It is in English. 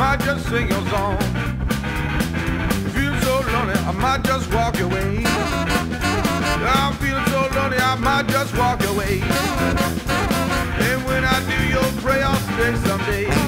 might just sing your song. Feel so lonely, I might just walk away. I'm feeling so lonely, I might just walk away. And when I do, you'll pray I'll stay someday.